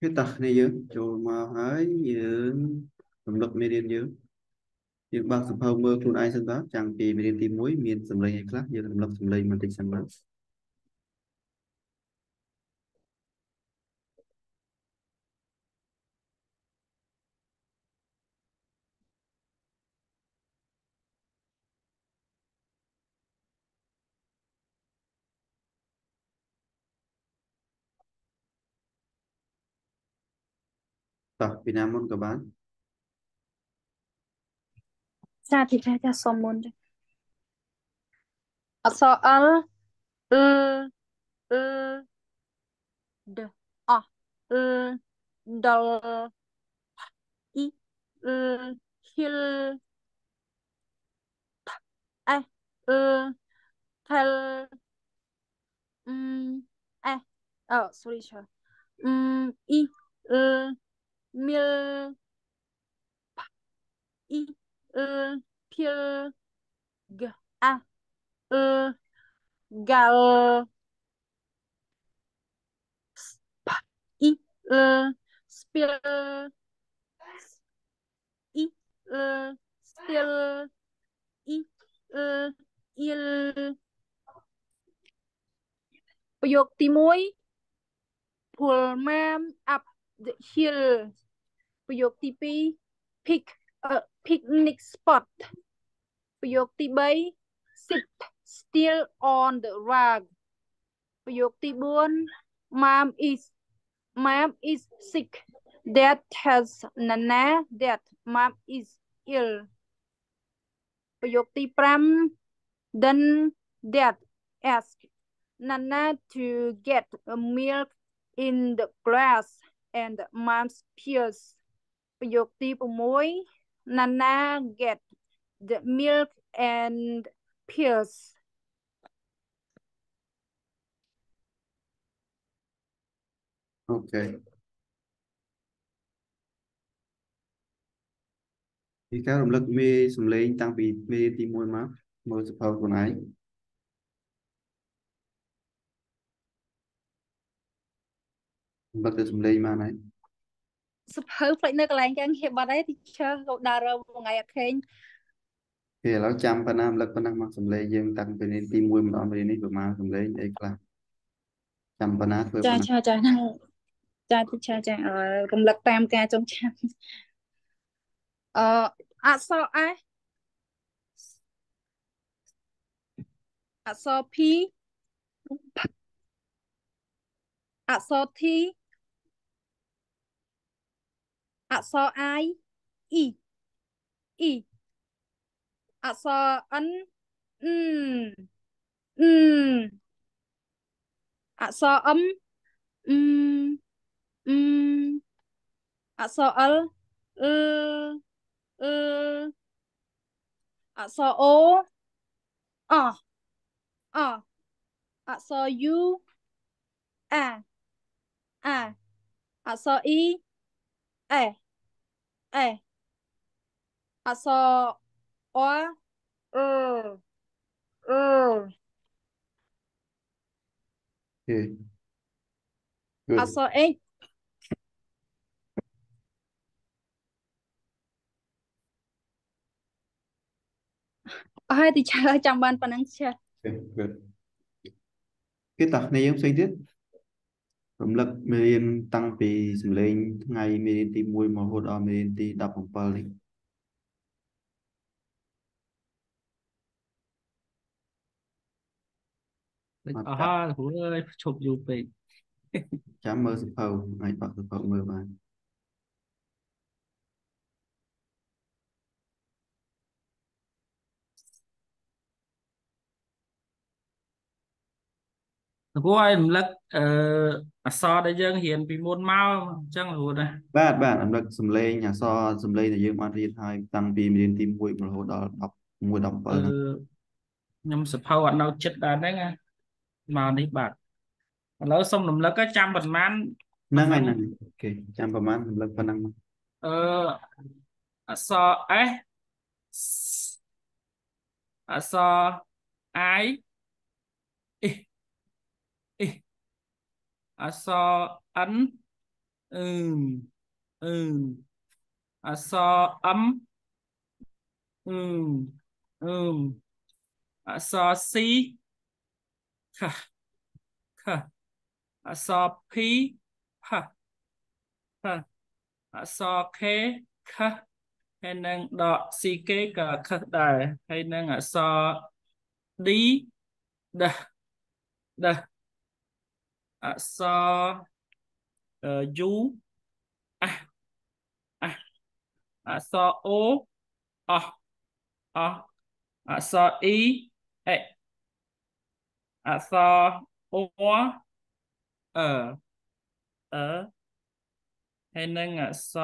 គេតោះគ្នាយើងចូលមកហើយយើងរំលឹកមេរៀនយើងយើងបើកសភៅមើលខ្លួនឯងសិនតើចាំងពីមេរៀនទី1មានសម្លេងអីខ្លះយើងរំលឹកសម្លេងបន្តិចសិនមើលតោះពីណាមុនក៏បានចាទី طب بینمون گبن Strategia sombong. Soal l l d a l dal i l hil t e l tel m e. Oh sorry sure m i l mil i e pil g a e gal sp i e spil i e spil i e il. ประโยคที่มุ้ย pull pulmem ap the hill ប្រយោគទី2 pick a picnic spot ប្រយោគទី3 sit still on the rug ប្រយោគទី4 mom is mom is sick dad has nana that mom is ill ប្រយោគទី5 then dad ask nana to get a milk in the glass and mom's peers ប្រយោគទី6 Nana get the milk and pears អូខេពីការរំលឹកមេសំឡេងតាំងពីមេទី1មកមើលសភៅខ្លួនឯង រំលឹកទៅសំឡេងមកហើយសុភៅផ្លេចនៅកន្លែងការងារបាត់ហើយទីឈើក៏ដើររើមួយថ្ងៃអត់ឃើញគេឥឡូវចាំប៉ុណ្ណារំលឹកប៉ុណ្ណឹងមកសំឡេងយើងតាំងពីនេះទី1ម្ដងពីនេះប្រហែលសំឡេងអីខ្លះចាំប៉ុណ្ណាធ្វើចាចាចាហ្នឹងចាទីចាចារំលឹកតាមការចងចាំអឺអក្សរ S អក្សរ P អក្សរ T អក្សរ I E E អក្សរ N អឺអឺអក្សរ M អឺអឺអក្សរ L អឺអឺអក្សរ O អអអក្សរ U អាអាអក្សរ E អេអេអក្សរអអឺអឺអូខេ អក្សរ H អស់ហើយទីឆាចាំបានប៉ុណ្ណឹងឆា good គេតោះគ្នាយើងផ្សេងទៀត រំលឹកមេរៀនតាំងពីសម្លេងថ្ងៃមេរៀនទី1មករហូតដល់មេរៀនទី17នេះអស់ហើយគ្រូអើយឈប់យូរពេកចាំមើលសភៅថ្ងៃបាក់សភៅមើលបាន ព្រោះឲ្យរំលឹកអឺអក្សរដែលយើងរៀនពីមុនមកអញ្ចឹងគ្រូណាបាទបាទរំលឹកសំឡេងអក្សរសំឡេងដែលយើងបានរៀនហើយតាំងពីមេរៀនទី1រហូតដល់11 17ហ្នឹងខ្ញុំសភៅអត់នៅចិត្តដែរហ្នឹងមកនេះបាទឥឡូវសុំរំលឹកចាំប៉ុន្មានហ្នឹងហើយហ្នឹងអូខេចាំប៉ុន្មានរំលឹកប៉ុណ្ណឹងអឺអក្សរ S អក្សរ I a so ấn ừm ừm. A so ấm ừm ừm. A so si kha kha. A so p, ha ha a so k, kha. Hay nâng đọ si kế kha khắc đài hay nâng a so d, đà đà. អសយូអះអះអសអូអោះអោះអសអ៊ីអេអសអូអឺអឺហើយនឹងអស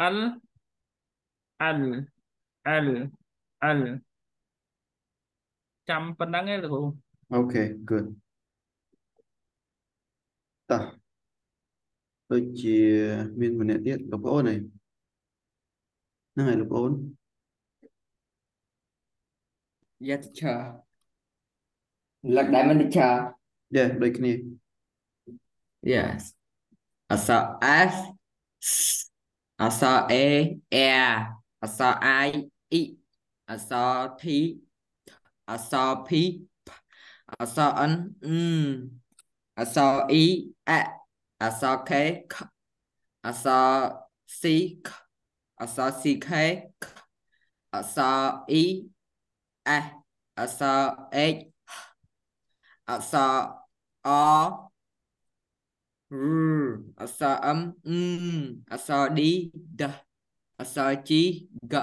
អលអលអលអលចាំប៉ុណ្្នឹងឯងលោកគ្រូអូខេ good តោះដូចជាមានម្នាក់ទៀតលោកប្អូន này ហ្នឹងហើយលោកប្អូន Dạ teacher. Lật đại mình teacher. យ៉ាដូចគ្នា Yes. អក្សរ S អក្សរ A air អក្សរ I E អក្សរ T អក្សរ P អក្សរ N អឺ I saw E saw K. k. I saw C. K. I saw C K. k. I saw E saw H. I saw O. R. I saw um. Saw D. D. I saw G. G.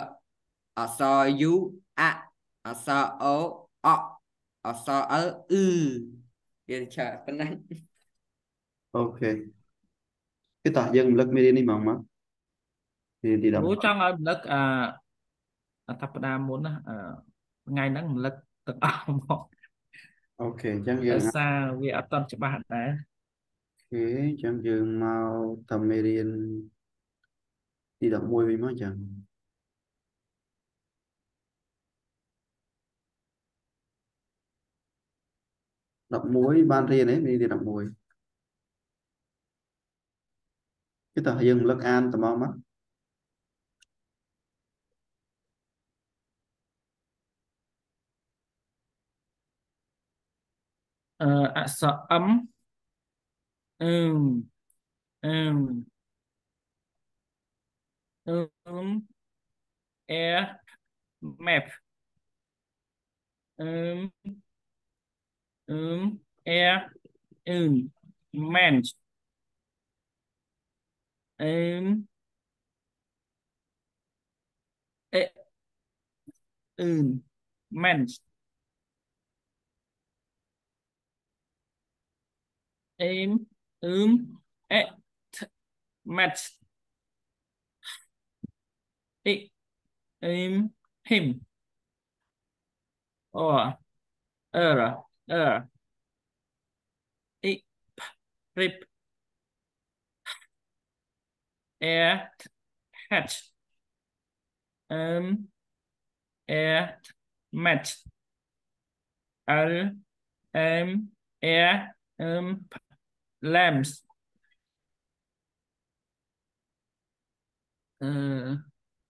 I saw U. A. I saw O. O. I saw O. U. អក្សរ L អឺវាឆាប៉ុណ្ណាអូខេគឺតោះយើងរំលឹកមេរៀននេះមកមកមេរៀនទីគ្រូ10ចង់ឲ្យរំលឹកអាអត្តបដាមុនណាអឺថ្ងៃហ្នឹងរំលឹកទាំងអស់មកអូខេអញ្ចឹងយើដោយងសារវាអត់តន់ច្បាស់ដែរអូខេអញ្ចឹងយើងមកតាមមេរៀនទី11វិញមកអញ្ចឹង 11បានរៀនទេមេរៀនទី11គឺតោះយើងរំលឹកអានត្មងមកអឺអក្សរ M អឺអឺអឺ air map អឺ um, air, um, man, um, e, um, man, em, um, e, t, mat, e, em, him, or, er er ị p rip. Air hatch um air match al em air um lamps uh,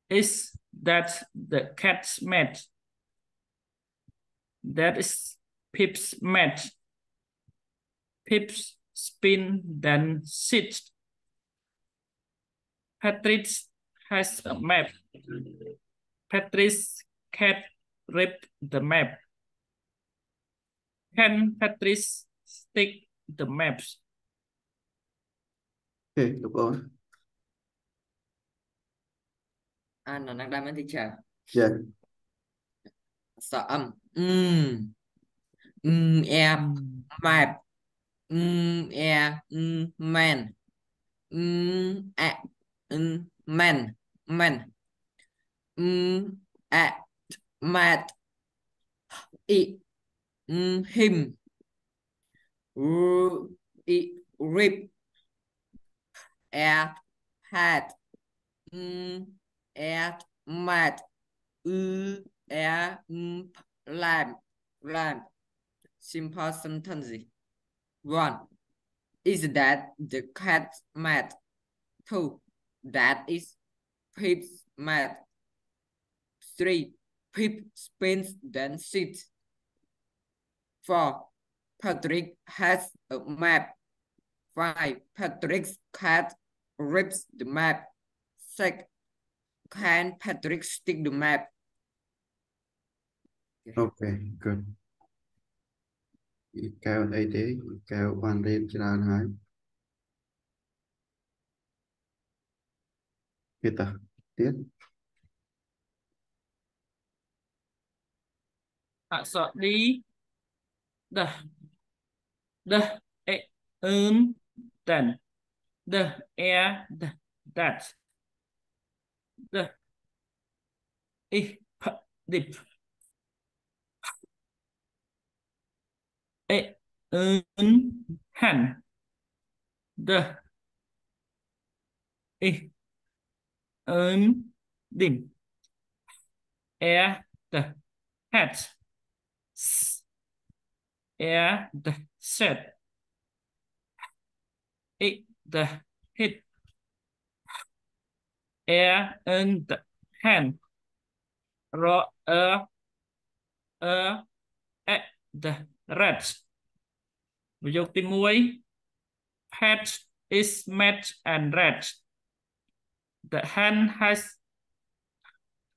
is that the cat's mat? That is pips mat, pips spin, then sit. Patrice has a map. Patrice cat ripped the map. Can Patrice stick the maps? Okay, no rồi. Anh no, đang đam mến thị trường. Dạ. um, e map um, e um, man. Um, a um, man man. Um, at mat it um, him. Uh, it rip. At hat. Um, at e, mat. Uh, at e, um, làm làm simple sentence one is that the cat mat Two, that is Pip's map. Three, Pip spins then sits. Four, Patrick has a map. Five, Patrick's cat rips the map. Six, can Patrick stick the map? Okay, good កែវអីទេកែវបានរៀនច្រើនហើយទៀតតទៀតអក្សរ D ដដអេអឺនតាន់ដអែដដាត់ដអ៊ីផឌីប un han the i. Un dim air the hat air the set it the hit air in the hand ro uh uh at the red ប្រយោគទី1 pet is mad and red the hen has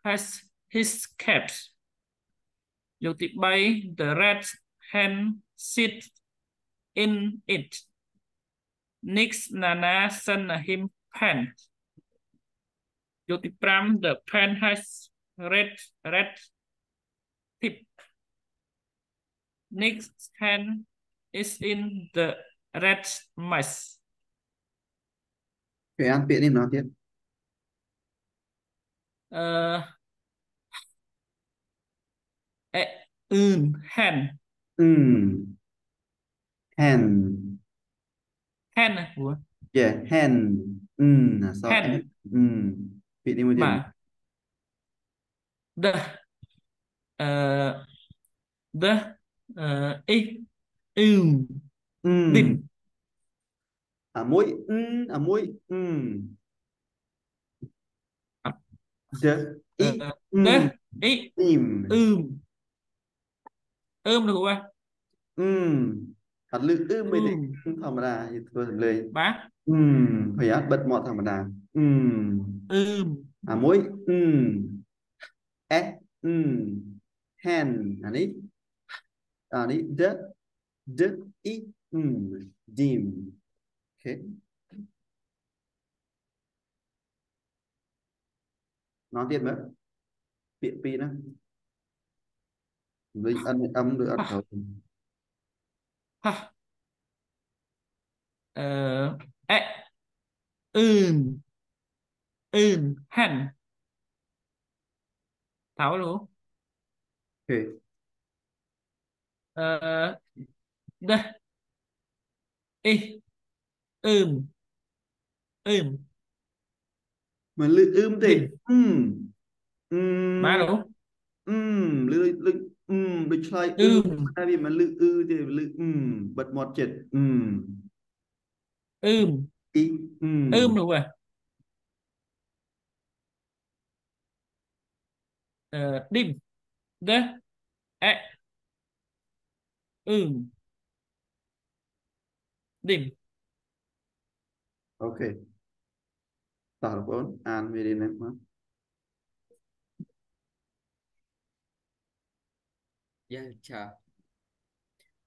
has his caps យកទី3 the red hen sits in it next nana send him pen យកទី5 the pen has red red tip Nick's hand is in the red mess. Kể ăn tiện em nói tiếp. Ờ, uh, e, un, hand. Un. Hand. Hand à? Ủa? Yeah, hand. Un. Sau hand. Un. Bị đi một điểm. Mà. The. Uh, the អឺអ៊ីអ៊ឺម អឺ ឌិន អាមួយអឺអាមួយអឺ អត់ the អឺ i អឺ the អ៊ី im អ៊ឺមអ៊ឺមលោកគ្រូបាទ អឺអត់លឺអឺមិនទេ អឺ ធម្មតាយើងធ្វើសំឡេង បាទ អឺប្រយ័ត្នបិទមាត់ធម្មតាអឺ អ៊ឺម អាមួយអឺ s អឺ hen អានេះ Yani de de i m dim. ok Nói tiếp nữa. tiện pi nữa. Với ăn âm rồi ăn thở. Ha. Ờ. E, Ê. Ừm. Ừm. Hẳn. Tháo luôn không? Okay đây, da i um mà lư ưm thì um um má đúng um lư lư um lư chơi um tại vì mà lư ư thì lư um bật một chết, um um i um um đúng rồi. Uh, dim the Ừ. Dim. Okay. Tả bốn an về đến em không? Yeah, chà.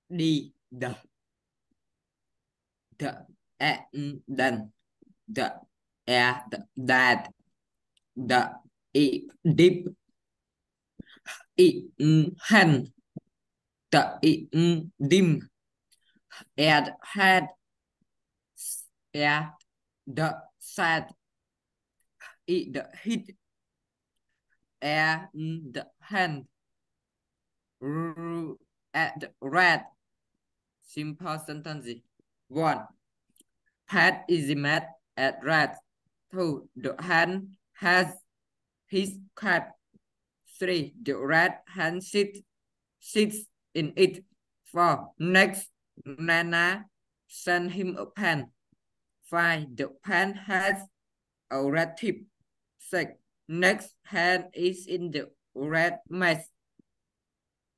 Đi the the E, then the E, that the it deep it hand dim and had air the sad e the hit air the hand at the red. Simple sentence One. Pat is mad at red. Two. The hand has his cap. Three. The red hand sits sits in it. For Next, Nana send him a pen. Five. The pen has a red tip. Six. Next hand is in the red mess.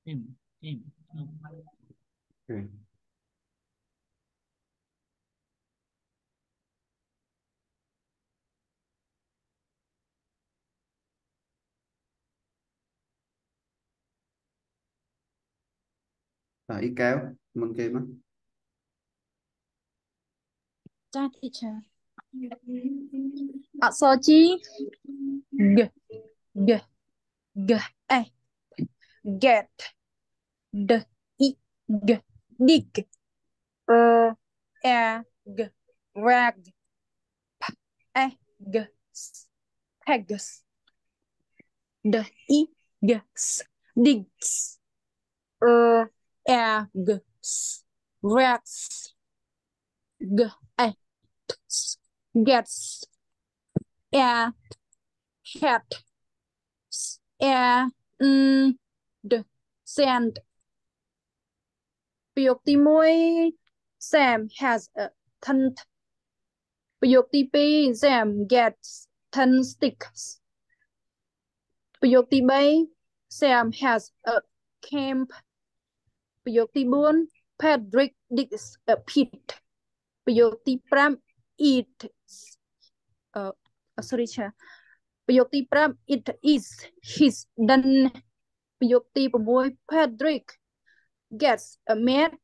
im im im. uh, ikaw mangkema ta teacher so chi g g g e. Get d i g dig r e g rag p e g s pegs d i g s digs uh eggs, rats, g gets, at, hat, and sand. ประโยคที่มุย Sam has a ton ประโยคที่ปี Sam gets ten sticks. ประโยคที่ใบ Sam has a camp ប្រយោគទី4 Patrick digs a pit ប្រយោគទី5 eat អឺ sorry ចាប្រយោគទី5 it is his done ប្រយោគទី6 Patrick gets a mat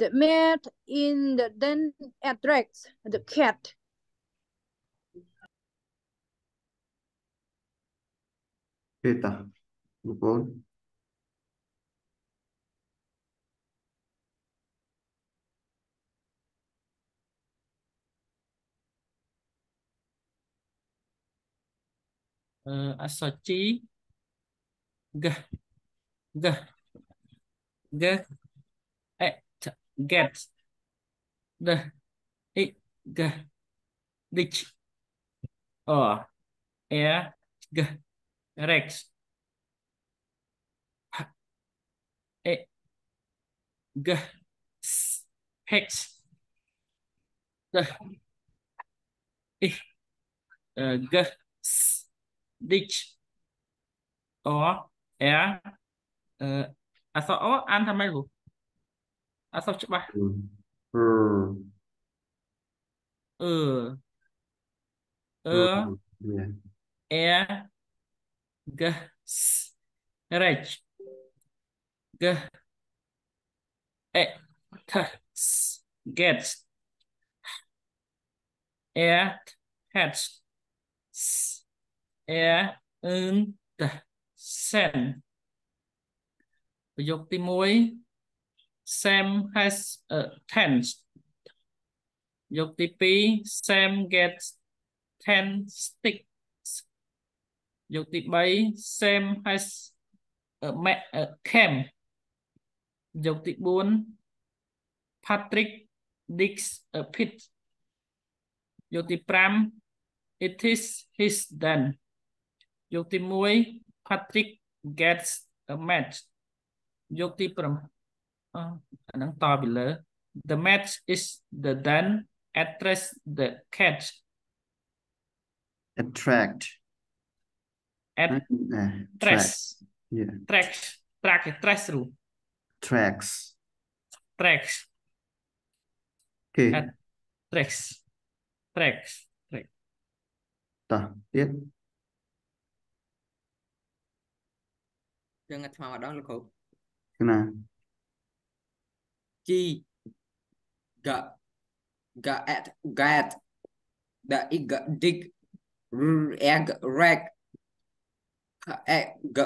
the mat in the den attracts the cat គេតា Eh, asoci gah. Gah. Gah. Eh get. Dah ik gah. Eh, Dich oh ya. Gah. Rex. Eh. Gah. Hex. Dah ih gah. Eh. g s dich or air អឺអក្សរអអានថាម៉េចគ្រូអក្សរច្បាស់ ừ. Ừ. អឺអឺ Ừ. Yeah. air g s rech g e t s gets air hatch s air in the sand ប្រយោគទី1 Sam has a tent ប្រយោគទី2 Sam gets 10 sticks ប្រយោគទី3 Sam has a, ma- a camp ប្រយោគទី4 Patrick digs a pit ប្រយោគទី5 it is his den ប្រ យោគទី1 Patrick gets a match ប្រយោគទី5អអាហ្នឹងតពីលើ the match is the den address the cat Attract. at À, dress Yeah. track track track through Tracks. tracks Ok. at tracks tracks track Tờ. Tiếp. យើងថ្មម្ដងលោកគ្រូ Cái nào? G G G at get the ig dig r egg rag egg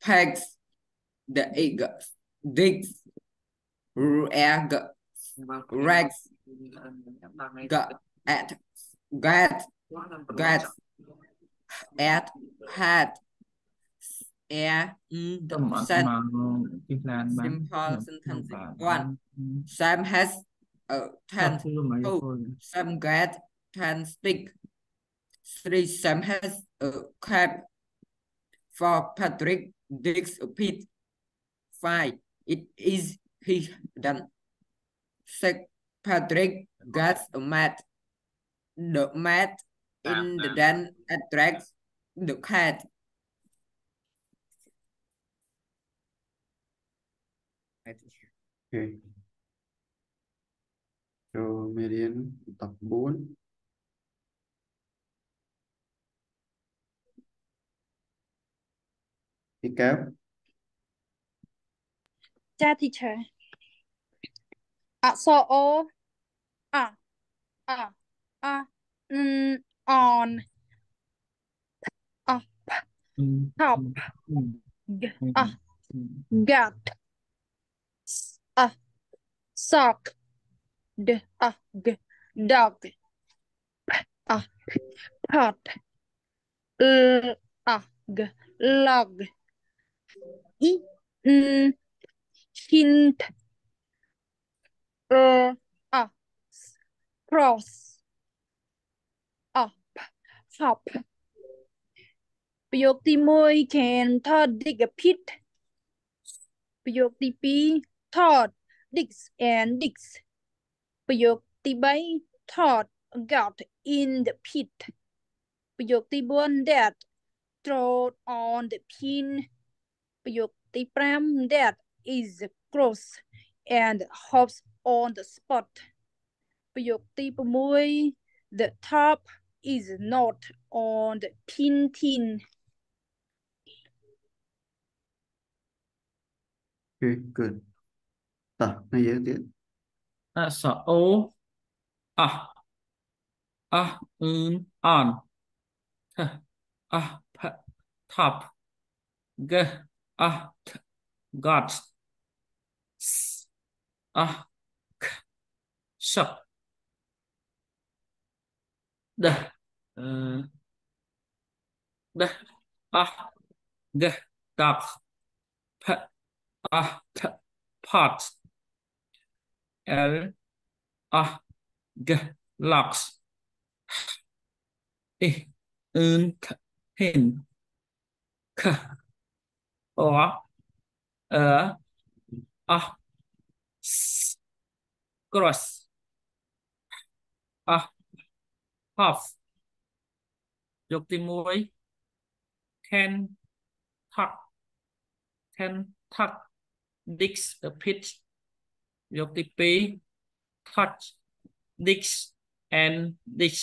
pegs the egg digs r egg rags g at get get at had air in ទៅ the មក set មកទីឡា air, mm, set, simple sentence. One, Sam has a 10, two, Sam get 10 speak. Three, Sam has a cap. Four, Patrick digs a pit. Five, it is he done. Six, Patrick gets a mat. The mat in the den attracts the cat. Okay. Rồi mẹ đến tập 4. Đi kéo. Cha teacher. À, so oh À, à, à, um, on. Up. Mm, top. Mm, mm, uh, got. sock, d. -a. -g, dog, p -a, pot, l. -a. -g, log, i. N. Hint, r a. Cross, up, hop. ประโยคที่มวยแขนทอดดิกกับพิษประโยคที่ปีทอด digs and digs. ประโยคที่ใบทอด got in the pit. ประโยคที่บน that throw on the pin. ประโยคที่แปม that is gross and hops on the spot. ประโยคที่ประมวย the top is not on the pin tin. Okay, good. Tah, nó dễ tiếp. That's a O. Ah. Ah, un, on. T. Ah, p, top. G. Ah, t, got. S. Ah, k, shop. D. Uh, d. Ah, g, dog. P. Ah, t, pot l a g locks i n k hin k or a a s cross a half ยกที่มวย can tuck can tuck digs a pitch យកទី2 touch digs and digs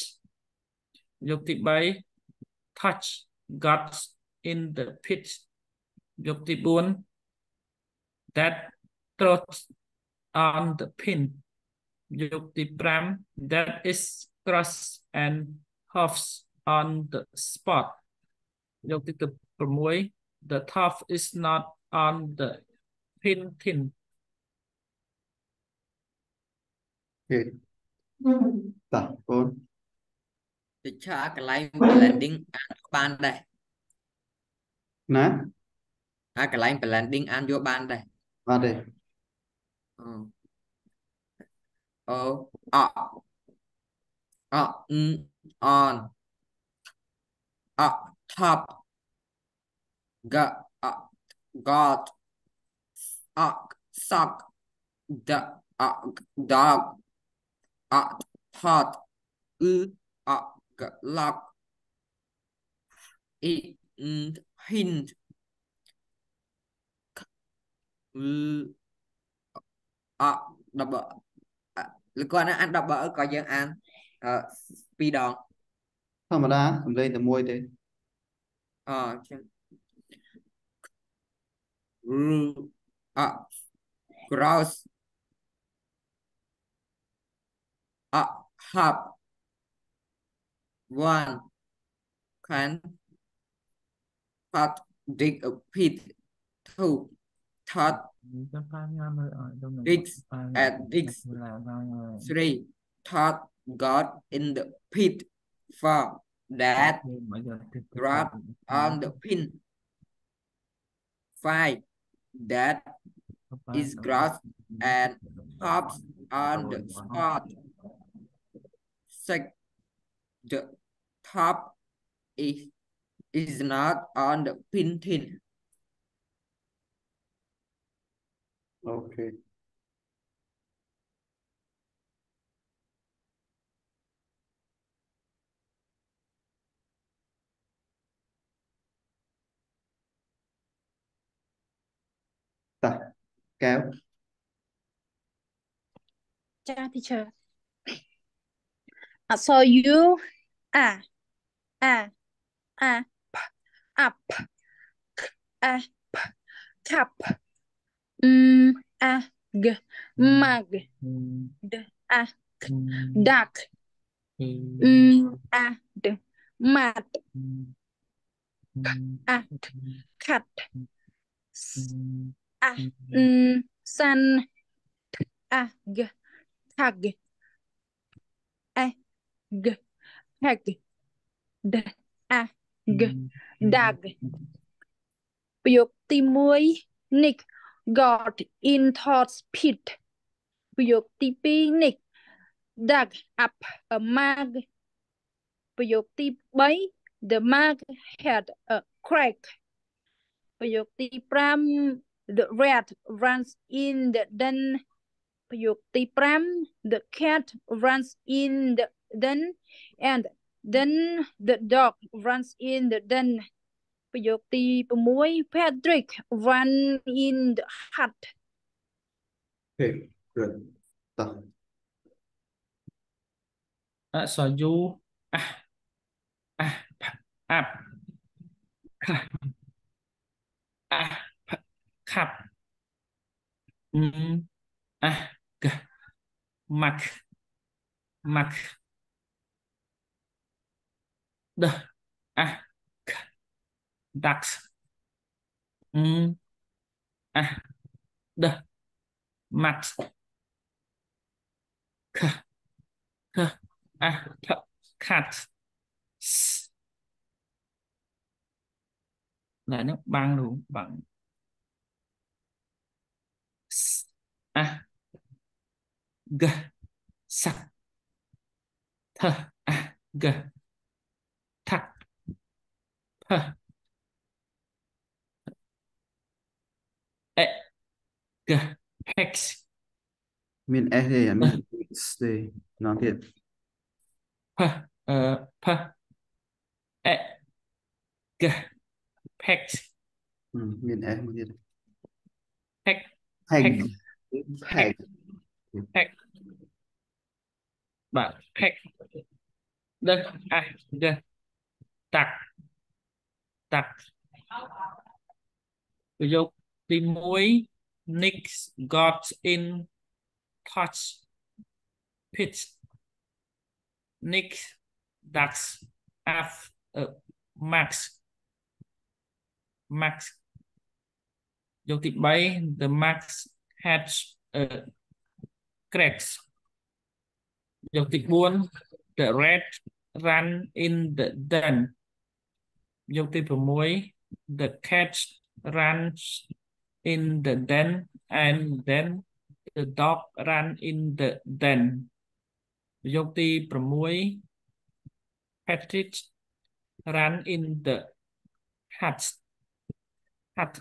យកទី3 touch got in the pit យកទី4 that trots on the pin យកទី5 that is cross and hops on the spot យកទី6 the top is not on the pin tin អូខេតោះកូនតិចឆាកន្លែង blending អានយកបានដែរណាអាកន្លែង blending អានយកបានដែរបាទទេអូអូអអអ on អ top g អ got អ sock d អ dog អ pot អឺអ g lock អ៊ី hint អឺអ double ឬគាត់អាន double ក៏យើងអានអឺពីរដងធម្មតាសំឡេងតែមួយទេអចឹង rule អ gross uh, have one. Can. Part dig uh, a pit two. Third digs at digs three. Three third God in the pit for that. Drop on the pin. Five. That is grass and hops on the spot sec the top is is not on the painting. Okay. Tập kéo. Chào teacher. Ah, so you ah ah ah up k ah cup m ah mug d ah duck m ah d mud at cut ah sun ah tug g tag d a g dag ប្រយោគទី1 Nick got in Todd's pit ប្រយោគទី2 Nick dug up a mug ប្រយោគទី3 The mug had a crack ប្រយោគទី5 The rat runs in the den ប្រយោគទី5 The cat runs in the den and then the dog runs in the den ប្រយោគទី6 Patrick run in the hut okay good តោះ អក្សរ u អះអះផអាប់ខះអះផខាប់អឺអះកម៉ាក់ម៉ាក់ the ah ducks mm, ah the max. K. K. Ah th, cat là nó băng luôn. Bằng a. G. Sắc. Thơ a. G. E- Kìa, hex. Miền E đây à? Miền X đây. Nó thiệt. pa ờ, pa e. G, hex. Ừ, miền E miền thiệt. hex. Hex. Hex hex. Bạn hex. Đơn a, đơn tạc. តាក់ប្រយោគទី1 Nick got in touch pitch Nick ducks F uh, Max Max យកទី3 the Max had uh, cracks យកទី4 the red ran in the den យកទី6 the cat runs in the den and then the dog ran in the den យកទី6 Patrick ran in the hut hut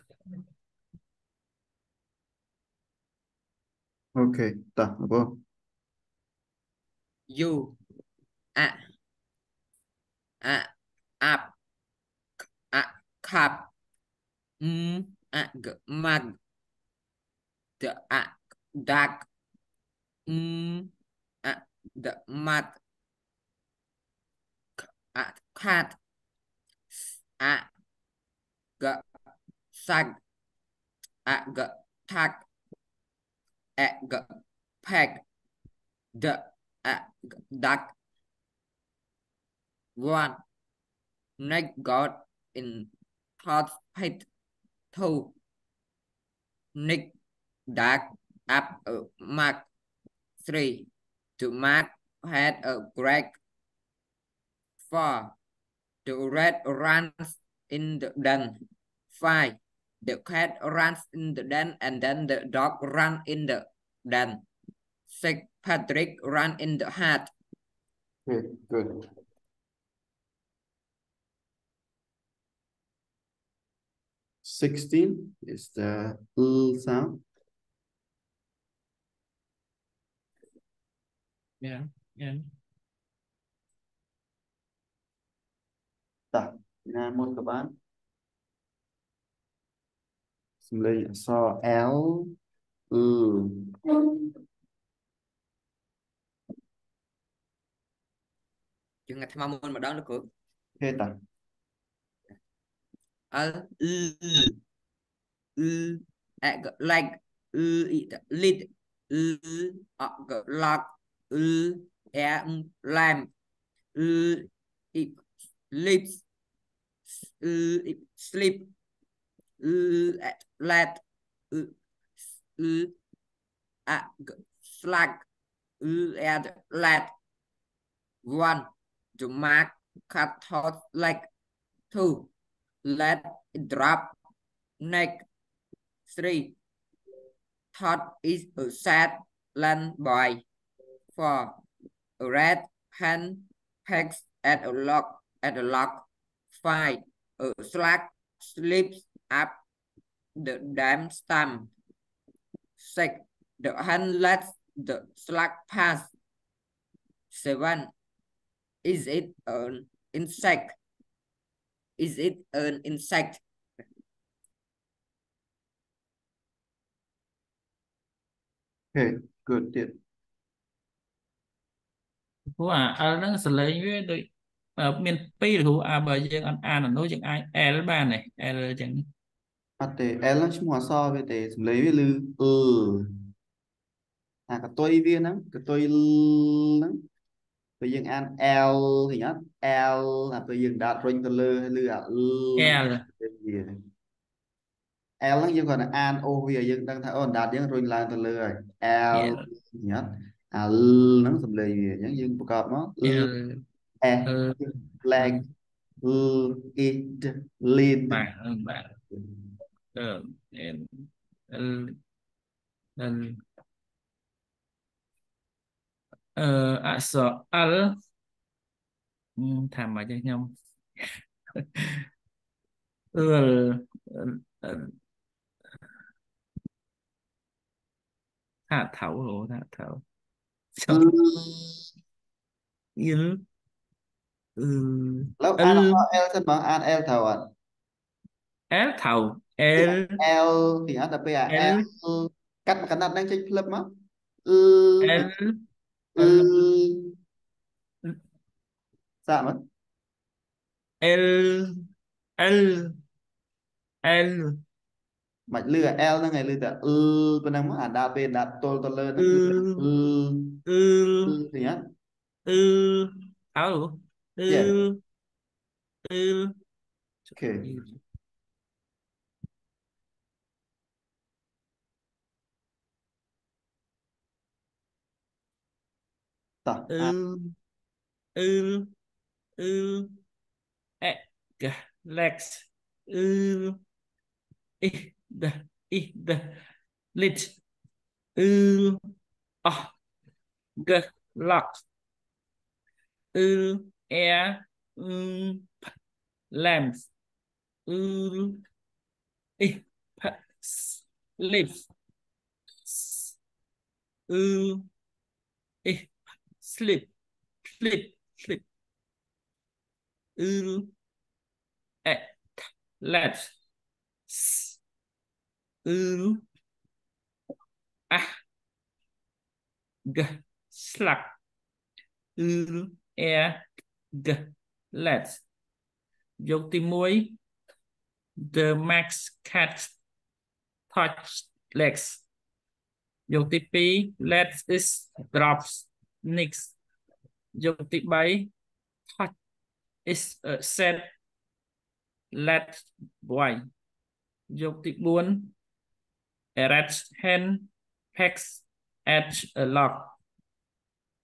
អូខេតោះបង you a a up a cup. Mm a g mug. The a duck. Mm a the mud cat a g sag. A g tag. A g peg. The a g duck. One Nick got in hot pit two Nick dug up a mug three. To mark had uh, a crack four. The red runs in the den. Five. The cat runs in the den and then the dog run in the den. Six. Patrick run in the hut Okay, good. 16 is the L sound. Yeah, yeah. Tạ, Nam mô các bạn. Xin lấy so L, U. Chừng ngày tham môn mà đó là cửa. Thế tạ. L U U at like U lit U lock U air lamp U lips U sleep U at let slack U at let one to mark cut hot like two let drop. Neck three. Thought is a sad land boy. Four. A red hen pegs at a lock at a lock. Five. A slack slips up the dam stump. Six. The hen lets the slack pass. Seven. Is it an insect is it an insect okay good ទៀតព្រោះអា L ហ្នឹងសលេងវាដូចអឺមានពីរគ្រូអាបើយើងអត់អានអានោះយើងអាច L បានទេ L អញ្ចឹងអត់ទេ L ហ្នឹងឈ្មោះអក្សរវាទេសំឡេងវាឮអឺអាកតុយវាហ្នឹងកតុយហ្នឹង ពេលយើងអាន L ឃើញអត់ L អាពេលយើងដាក់រុញទៅលើហើយឮអា L វា L ហ្នឹងយើងគាត់អានអូសវាយើងដឹងថាអូអណ្ដាតយើងរុញឡើងទៅលើហើយ L អ ឃើញអត់អា L ហ្នឹងសំឡេងវាអញ្ចឹងយើងប្រកបមក L L S L leg L it lead បាទបាទ L N L L ờ, à, sợ al ừ, thảm mà cho nhau. Ừ, ờ, ờ, hạ thảo hổ hạ thảo. Sao il ừ. ừ. lớp L. El thân bằng an el thầu à? El thầu el el thì anh là bây giờ el cắt một cái nát đang chơi lớp mà L el dạ mất L L L. Mạch lư l nó ngày lư là ư bên đang mất à đa bên đa tô tô lơ ư ư. Thì nhá. Ư. Áo luôn ư. Dạ. Ư. Ok. មក L L L L សាកមើល L L L មិនលឺអា L ហ្នឹងឯងលឺតែ L ប៉ុណ្ណឹងមកអាដល់ពេលដាក់ទល់ទៅលើហ្នឹង អឺ គឺ L អឺ L ឃើញអត់ អឺថៅអឺ Yeah អឺ អូខេ តោះ អឺ អាន អឺអឺ egg legs អឺ is the is the lit អឺអស់ g lock អឺ air អឺ lamps អឺ is lips អឺ is sleep sleep sleep អឺ at let អឺ ah g slack អឺ air g let យកទី1 the max cat touch legs យកទី2 let is drops next យកទី3 touch is a set let boy យកទី4 a red hen pecks at a lock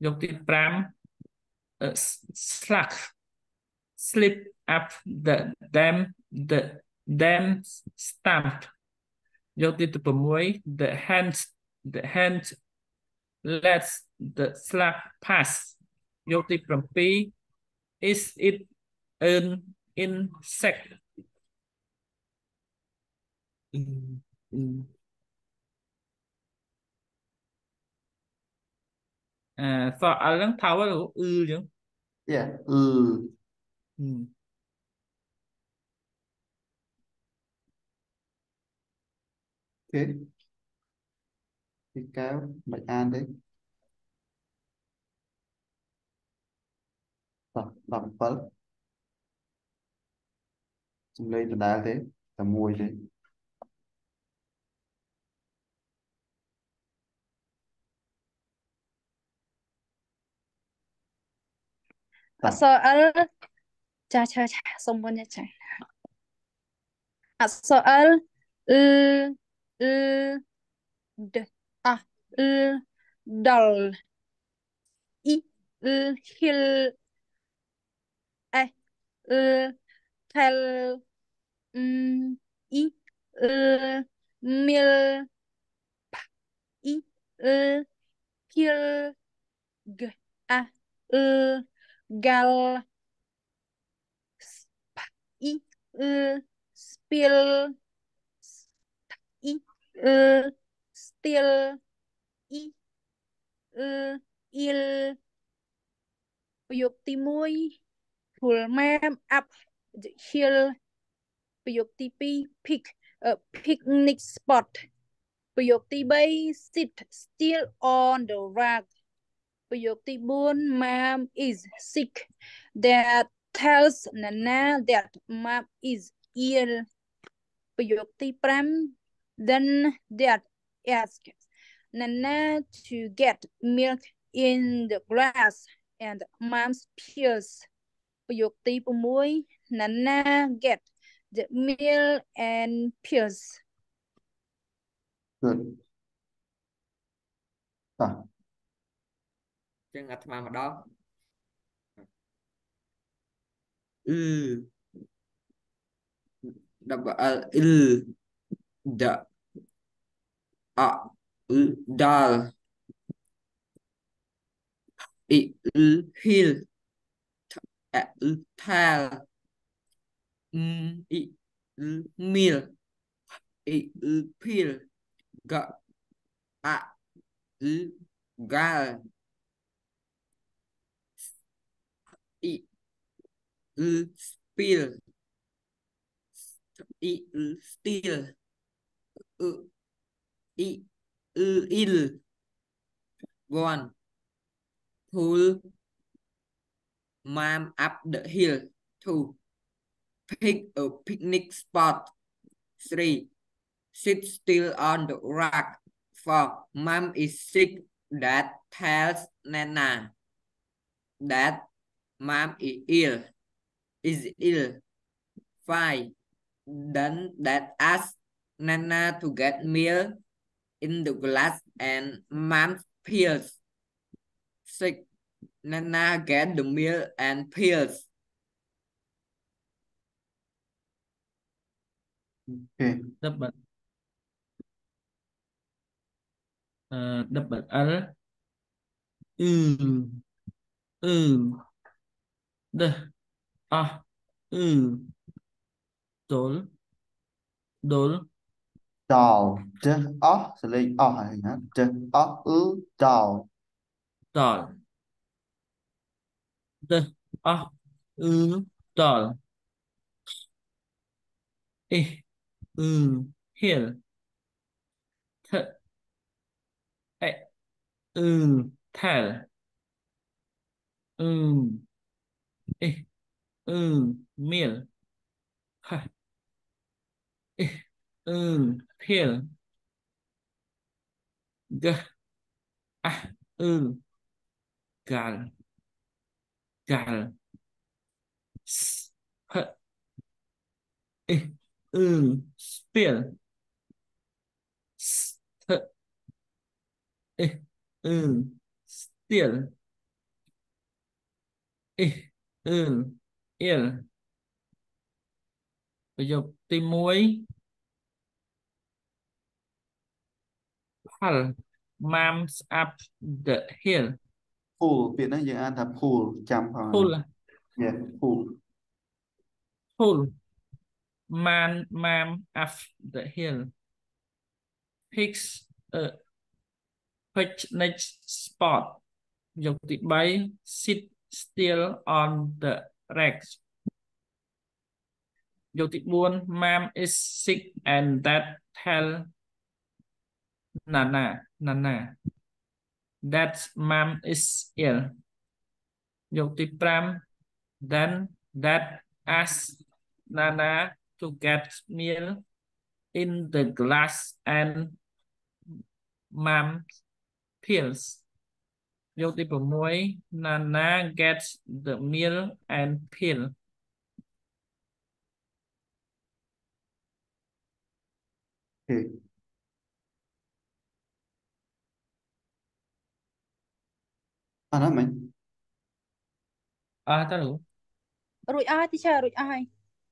យកទី5 a slack slip up the dam the dam stump យកទី6 the hand the hand lets the slack pass យកទី7 is it an insect អឺអឺអឺសអល់ហ្នឹងថៅអឺអញ្ចឹង Yeah អឺ អឺ អូខេទីកៅមិន 17សំលេងដដែលទេតែមួយទេអសអលចាចាចាសុំបុនចាអសអលអឺដអអដល់អ៊ីហ៊ីល L tel mm, mil P I L kill G A L gal Sp I L spill S I L still I L il ប្រ យោគទី1 pull map up the hill ប្រយោគទី2 pick a picnic spot ប្រយោគទី3 sit still on the rug ប្រយោគទី4 mom is sick that tells Nana that mom is ill ប្រយោគទី5 then that asks Nana to get milk in the glass and mom's peels ប្រយោគទី6 Nana get the milk and peels good តោះចឹងអាត្មាម្ដងអឺ double L L D A L dal I L hill T A L tell M I L meal I L peel G A gal spill I L still U I L ill gone pull mom up the hill two pick a picnic spot. Three sit still on the rock four mom is sick. That tells Nana that mom is ill is ill. Five then that asks Nana to get milk in the glass and mom peels. Six Nana get the meal and pills. Okay. Double. Uh, double R. Ừ. Ừ. D. A. Ừ. Dol. Dol. Dol. D. O. Sẽ lên O hình hả? D. O. U. Dol. Dol a, ư dal ich e, ư, hiền. Th e ư tel ư ich ư mil ha ich e, ư, hiền. G, a, ư gal càl hận ừ spiel ừ spiel ừ il bây giờ tìm muối hal, moms up the hill. pool ពាក្យហ្នឹងយើងអានថា pool ចាំផង pull yeah pool pull man mom up the hill picks a picnic spot យកទី3 sit still on the racks យកទី4 mom is sick and that tell Nana Nana that mom is ill យកទី5 then that asked Nana to get milk in the glass and mom pills យកទី6 Nana gets the meal and pill អូខេអាណាមិញអស់តើលោករួចអស់ teacher រួចអស់ហើយ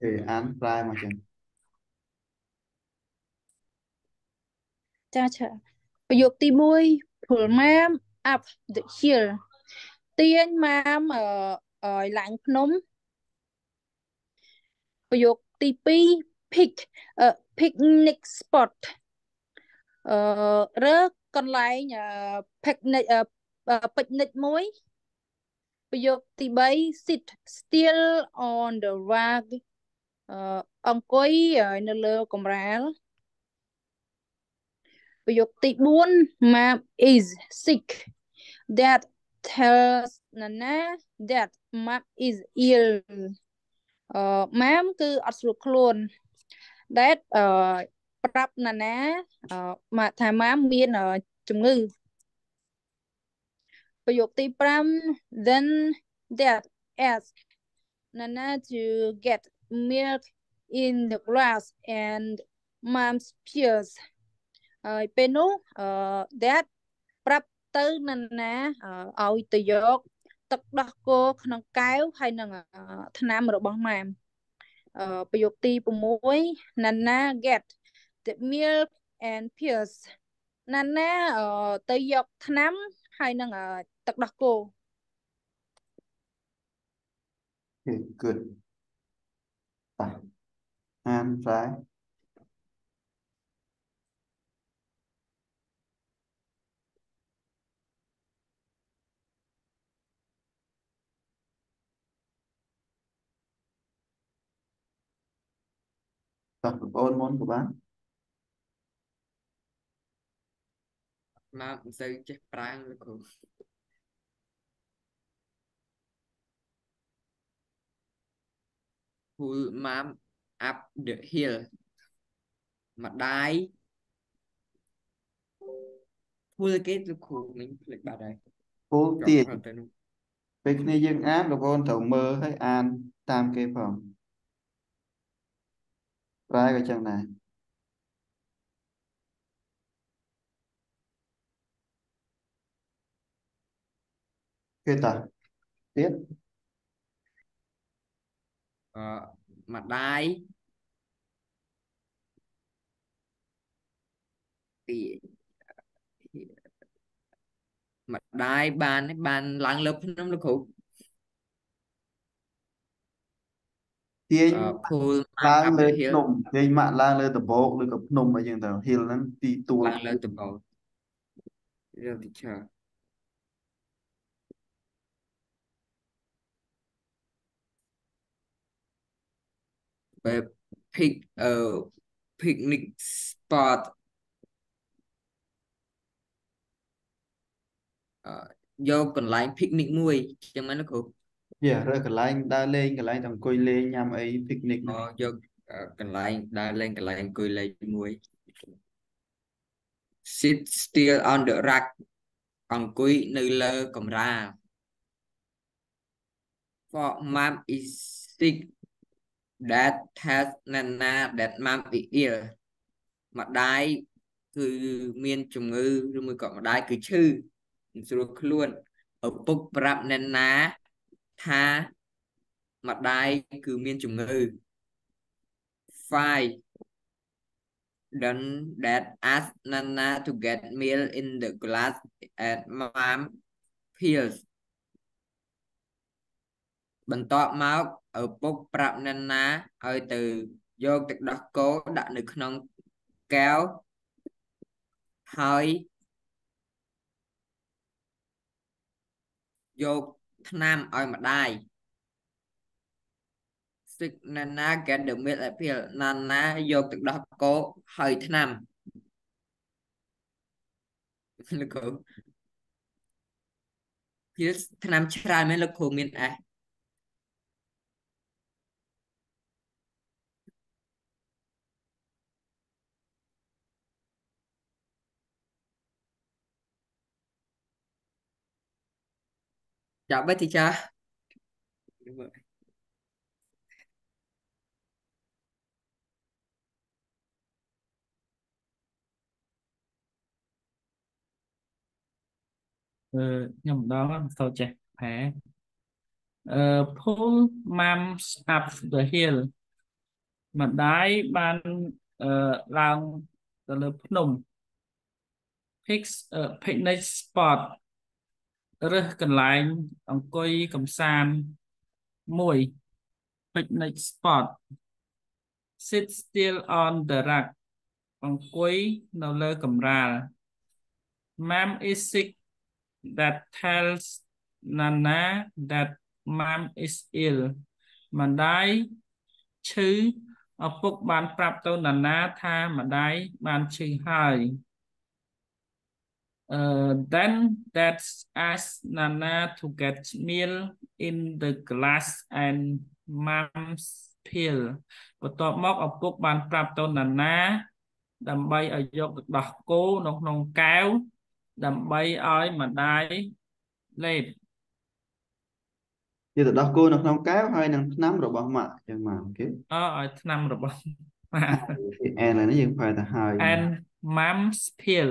អេអានប្រែមកចឹងចាចាប្រយោគទី1 pull ma'am up the hill ទាញ ma'am អឺឲ្យឡើងភ្នំប្រយោគទី2 pick អឺ picnic spot អឺរើកន្លែង អឺ picnic អឺ picnic មួយប្រយោគទី3 sit still on the rug អឺអង្គុយនៅលើកម្រាលប្រយោគទី4 map is sick that tells Nana that map is ill អឺ ma'am គឺអត់ស្រួលខ្លួន that អឺប្រាប់ Nana អឺមកថា ma'am មានជំងឺ ប្រយោគទី5 then that ask Nana to get milk in the glass and mom's peers ហើយពេលនោះអឺ that ប្រាប់ទៅណាណាឲ្យទៅយកទឹកដោះគោក្នុងកែវហើយនឹងថ្នាំរបស់ម៉ាមអឺប្រយោគទី6 Nana get the milk and pills Nana ទៅយកថ្នាំហើយនឹង ទឹកដោះគោ Okay, good. តោះអានប្រែតោះបងប្អូនមុនក៏បានមកមិនសូវចេះប្រើលោកគ្រូ pull mom up the hill ម្ដាយ pull គេលោកគ្រូមិញភ្លេចបាត់ហើយពូទាញចង់ទៅនោះពេលគ្នាយើងអានបងប្អូនត្រូវមើលហើយអានតាមគេផងប្រែក៏ចឹងដែរគេតោះទៀតអឺ ម្ដាយទីម្ដាយបានបានឡើងលើភ្នំលោកគ្រូទាញអឺ pull ឡើង up លើ the ភ្ hill នំទាញម៉ាក់ឡើងលើដំបូកឬក៏ភ្នំអីចឹងទៅ hill ហ្នឹងទីទួលឡើងលើដំបូង real teacher បែប pick អឺ picnic spot អឺយកកន្លែង picnic មួយចឹងមែនលោកគ្រូយ៉ារើកន្លែងដើរលេងកន្លែងតែអង្គុយលេងញ៉ាំអី picnic អយកអឺកន្លែងដើរលេងកន្លែងអង្គុយលេងមួយ sit still on the rack អង្គុយនៅលើកម្រាល for mom is sick that has nana that mom is ill ម្ដាយគឺមានជំងឺឬមួយក៏ម្ដាយគឺឈឺមិនស្រួលខ្លួនឪពុកប្រាប់ណែនណាថាម្ដាយគឺមានជំងឺ five then that asked Nana to get milk in the glass at mom pills បន្ទាប់មកឪពុកប្រាប់ណែនណាឲ្យទៅយកទឹកដោះគោដាក់នៅក្នុងកែវហើយយកថ្នាំឲ្យម្ដាយ Sick Nana get the milk and pill Nana យកទឹកដោះគោហើយថ្នាំលោកគ្រូ pills ថ្នាំច្រើនមែនលោកគ្រូមានអេ Chào bé teacher. Đúng rồi. អឺខ្ញុំម្ដងសូវចេះផែអឺ pull mums up the hill ម្ដាយបានអឺឡើងទៅលើភ្នំ pick a picnic spot រើសកន្លែងអង្គុយកំសាន្តមួយ picnic spot sit still on the rug អង្គុយនៅលើកម្រាល mom is sick that tells Nana that mom is ill ម្ដាយឈឺឪពុកបានប្រាប់ទៅណាណាថាម្ដាយបានឈឺហើយ Uh, then that's ask Nana to get meal in the glass and mom's pill បន្ទាប់មកឪពុកបានប្រាប់ទៅណាណា ដើម្បីឲ្យយកទឹកដោះគោនៅក្នុងកែវដើម្បីឲ្យម្ដាយលេបយកទៅដោះគោនៅក្នុងកែវហើយនឹងថ្នាំរបស់ម៉ាក់អញ្ចឹងមកអូខេអឲ្យឆ្នាំរបស់ម៉ាអែនឡើយនេះយើងប្រែទៅហើយ and mom's pill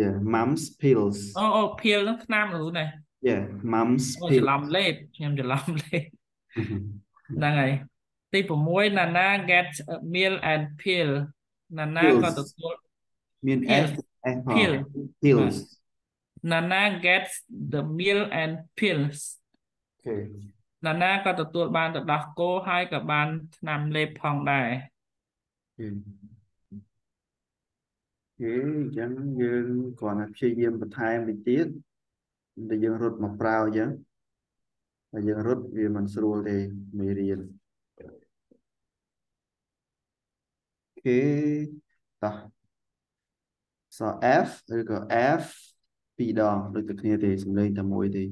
yeah mom's pills អូអូ pill ហ្នឹងឆ្នាំឬណែ yeah mom's អូច្ pills រឡំលេបខ្ញុំច្រឡំលេបហ្នឹងហើយទី6 Nana get a meal and pill Nana ក៏ទទួលមាន Pill s s ផង Pill pills Nana gets the meal and pills អូខេ Nana ក៏ទទួលបានទៅដោះគោហើយក៏បានថ្នាំលេបផងដែរ អូខេអញ្ចឹងយើងគ្រាន់តែព្យាយាមបន្ថែមតិចទៀតតែយើងរត់មកប្រាវអញ្ចឹងតែយើងរត់វាមិនស្រួលទេមេរៀនអូខេតោះសរ F ឬក៏ F ពីរដងដូចតែគ្នាទេសំឡេងតែមួយទេ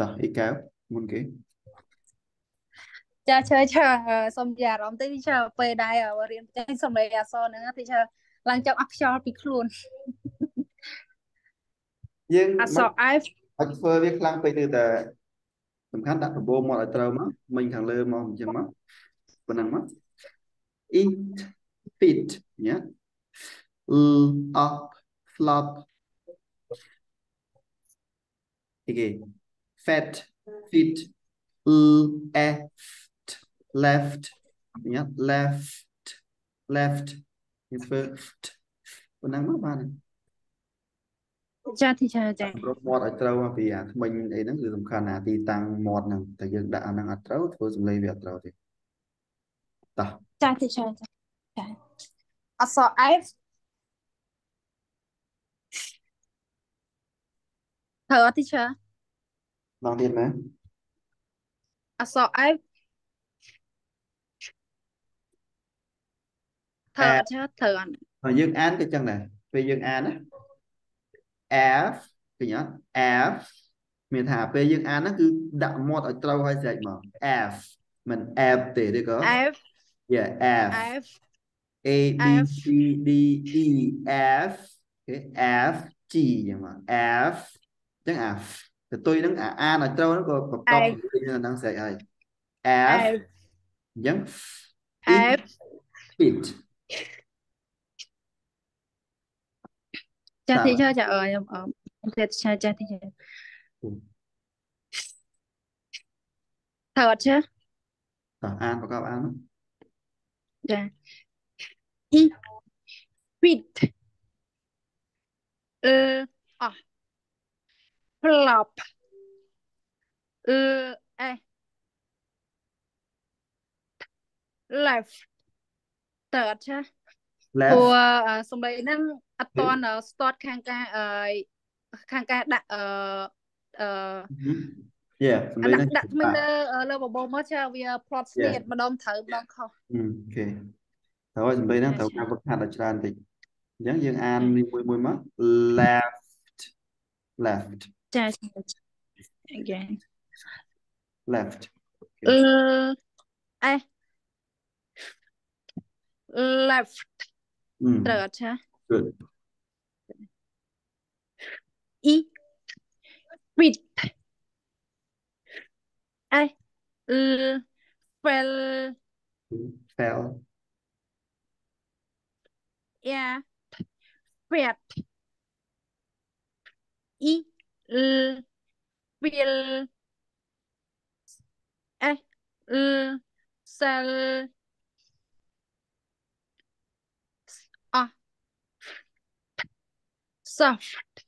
តោះអ៊ីកៅមុនគេ ចាឈើឈើសុំជាអារម្មណ៍តិចឈើពេលដែររៀនចេះសំឡេងអក្សរហ្នឹងតិចឈើឡើងចង់អស់ខ្យល់ពីខ្លួនយើងអក្សរ F អត់ធ្វើវាខ្លាំងពេកទេតែសំខាន់ដាក់ដំបូងមកឲ្យត្រូវមកមិញខាងលើមកអញ្ចឹងមកប៉ុណ្ណឹងមក eat fit ញ៉ា l up flop អីគេ fat fit l left left ញ៉ា left left យើងធ្វើប៉ុណ្ណឹងមកបានចាទីឈើចារត់មាត់ឲ្យត្រូវមកពីអាថ្មិញអីហ្នឹងគឺសំខាន់ណាទីតាំងមាត់ហ្នឹងតែយើងដាក់អាហ្នឹងអត់ត្រូវធ្វើសំឡេងវាអត់ត្រូវទេតោះចាទីឈើចាចាអក្សរ F ត្រូវអត់ទីឈើឡងទៀតមែនអក្សរ F ត្រូវអត់ឈើត្រូវអត់ហើយយើងអានក៏ចឹងដែរពេលយើងអានណា F ឃើញអត់ F មានថាពេលយើងអានហ្នឹងគឺដាក់មាត់ឲ្យត្រូវឲ្យស្រេចមក F មិន F ទេឬក៏ F yeah F F A B F C D E F គេ F G ចឹងមក F ចឹង F ទៅទុយហ្នឹងអាអានឲ្យត្រូវហ្នឹងក៏ប្រកបហ្នឹងស្រេចហើយ F F អញ្ចឹង F fit ចាទីឈើចាអឺខ្ញុំអឺទៀតឈើចាទីឈើត្រូវអត់ឈើ តោះអានប្រកបអានមក ចា E fit អឺអោះ flop អឺអេ left ត្រូវអត់ឈើ left ព្រោះអឺសំឡេងហ្នឹងអត់តន់ start ខាងការអឺខាងការដាក់អឺអឺ Yeah សំអាឡេងដាក់ហ្នឹងដាក់ថ្មីលើលើបបោមកចាវា plot ស្នៀតម្ដងត្រូវម្ដងខុសអូខេត្រូវឲ្យសំឡេងហ្នឹងចាត្រូវចាការវឹកហាត់ឲ្យច្រើនតិចអញ្ចឹងយើងអានមួយមួយមក left left ចាចា again left អឺអេ left អឺ ត្រូវអត់ចា good e fit a l fell Fell. yeah fat i l will a l sell Soft.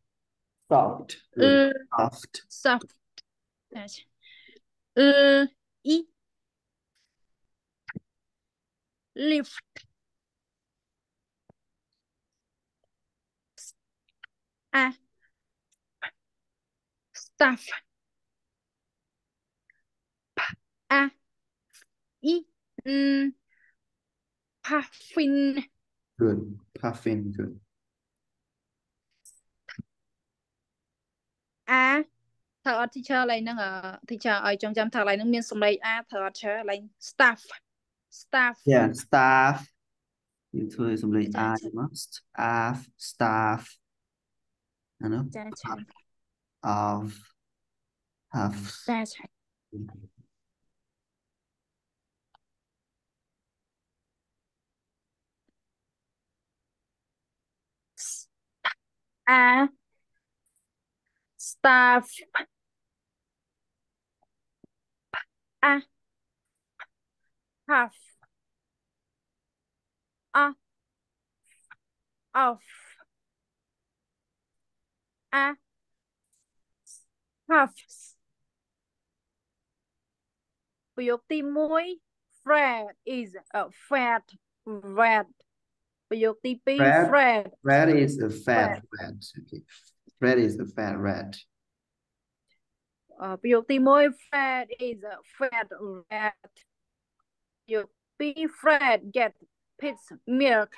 Soft. l Soft. soft. That's- l i lift. A. Stuff. A. I n mm. puffin. Good. Puffin. Good. អាត្រូវអត់ teacher ឡើយហ្នឹង teacher ឲ្យចងចាំថាឡើយហ្នឹងមានសំឡេងអាត្រូវអត់ teacher ឡើយ staff staff yeah staff យើងធ្វើសំឡេងអាមក staff staff អានោះចាចា of have ចាចាអា staff a half a of, a half. Biểu dục ti mũi Fred is a fat red. Biểu dục ti Fred. Fred is a fat red. Fred is a fat red beauty mỗi fred is a fred red. You be fred get pits milk.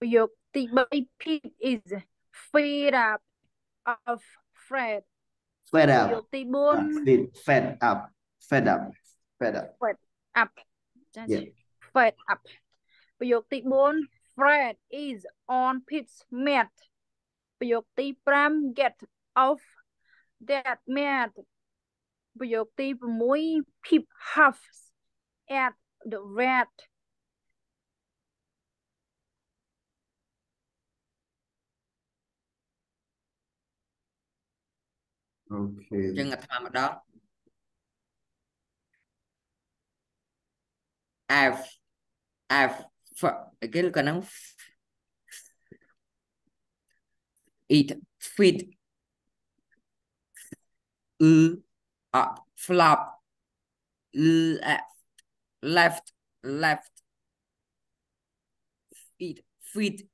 Beauty by pig is fed up of fred. Fed up. Beauty bone. Uh, fed up. Fed up. Fed up. Fed up. Yeah. Fed up. Beauty bone Fred is on pits mat. Beauty pram get off that made productive mỗi peep half at the red. Okay. F F cái là can năng it fit ư up flop left left. Left eat feed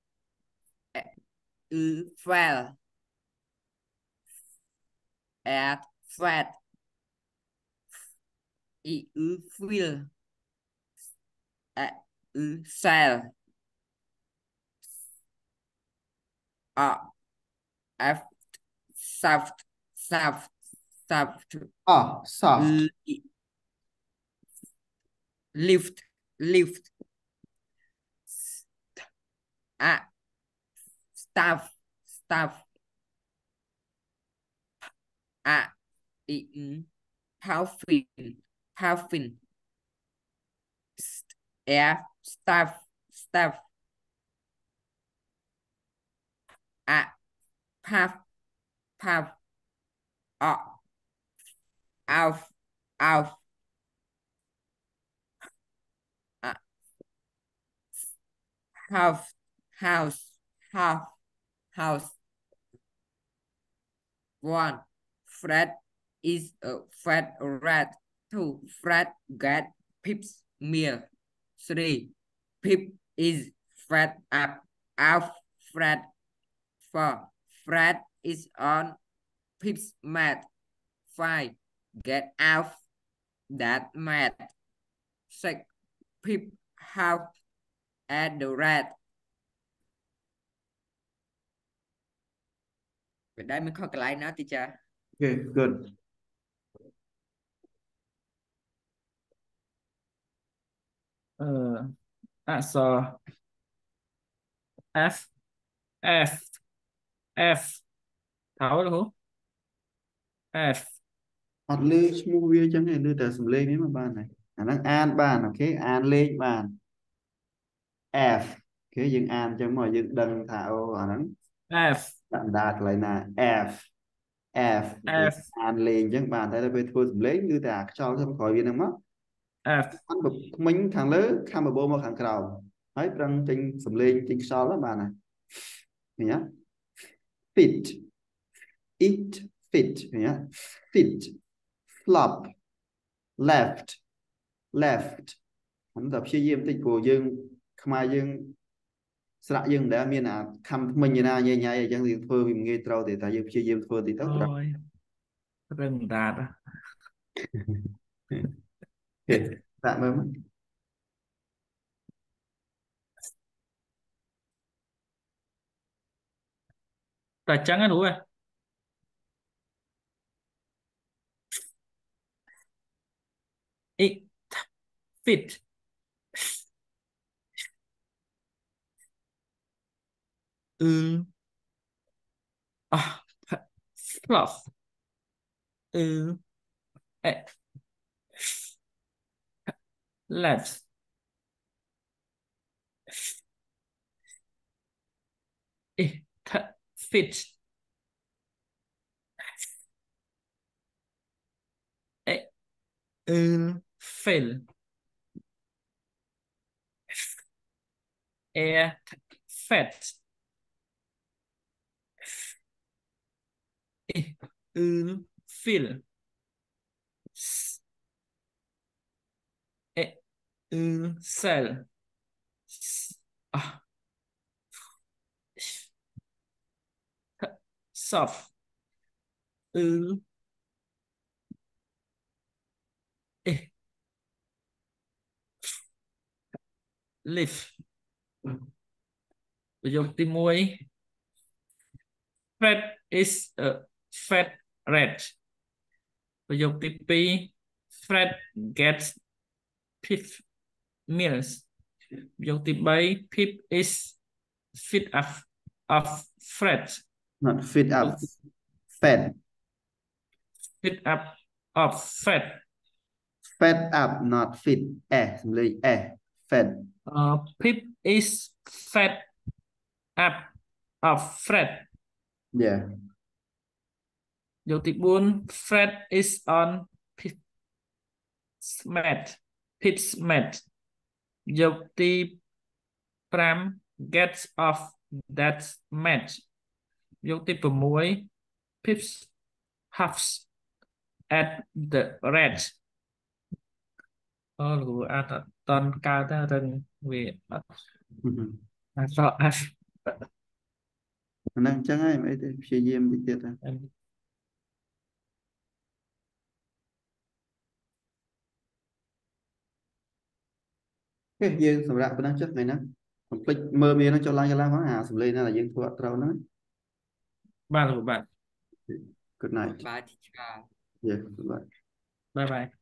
ư fell. At fat. E ư feel at ư cell a f soft soft soft. អូ soft. Li- lift lift. Ah staff staff. Ah in puffin puffin. St- air staff staff. Ah puff puff. Ah off uh, house house house house one Fred is a fat rat two Fred get Pip's meal. Three Pip is fed up. Off Fred. Four Fred is on Pip's mat. Five Get out that mad. Six people have at the red. Vậy đây mình có cái line nữa teacher. Okay, good. Uh, that's uh, F F F tháo được không? F អត់លើឈ្មោះវាអញ្ចឹងទេលើតែសំឡេងនេះមកបានហើយអាហ្នឹងអានបានអូខេអានលេខបាន F អូខេយើងអានអញ្ចឹងមកយើងដឹងថាអូអាហ្នឹង F ដាក់បណ្ដាកន្លែងណា F F F អានលេងអញ្ចឹងបានតែដល់ពេលធ្វើសំឡេងគឺតែអាខ្យល់ទៅក្រោយវាហ្នឹងមក F ខាងក្មិញខាងលើខាងបបោមកខាងក្រោមហើយប្រឹងចេញសំឡេងចេញខ្យល់ហ្នឹងបានហើយឃើញទេ fit it fit ឃើញទេ fit flop left left ហ្នឹងតែព្យាយាមតិចព្រោះយើង ខ្មែរយើងស្រាក់យើងមិនដែលមានអាខំថ្មិញឯណាញ៉ៃញ៉ៃអញ្ចឹងយើងធ្វើវាមិនងាយត្រូវទេតែយើងព្យាយាមធ្វើតិចទៅត្រូវ Ôi, rừng đạt à. គេដាក់មើលមក Tà trắng á đủ rồi. It fit ừ à fluff ừ eh, let's it fit eh, fill S- eh, ừ cell S- à soft. Ừ lift ប្រយោគទី1 Fred is a fat rat ប្រយោគទី2 Fred gets pip meals ប្រយោគទី3 Pip is fit of of Fred not fit up fed fit up of Fred fed up not fit អេសំឡេងអេ fed Uh, Pip is fed up. Uh, of Fred. Yeah. Dấu tích 4. Fred is on Pip's mat. Pip's mat. Dấu tích 5. Gets off that mat. Dấu tích 6. Pip's huffs at the red. Ô, lù, à, toàn cao thế, នអត់តន់កើតទៅរឹងវាអត់អត់សក់អត់អាហ្នឹងអញ្ចឹងហើយមិនអីទេព្យាយាមតិចទៀតទៅហេយើងសម្រាប់ប៉ុណ្ណឹងចុះថ្ងៃហ្នឹងកុំភ្លេចមើលមានហ្នឹងចុះឡើងចុះឡើងផងអាសំឡេងហ្នឹងដែលយើងធ្វើអត់ត្រូវហ្នឹងបាទលោកគ្រូបាទ good night Bye teacher yeah good night បាយបាយ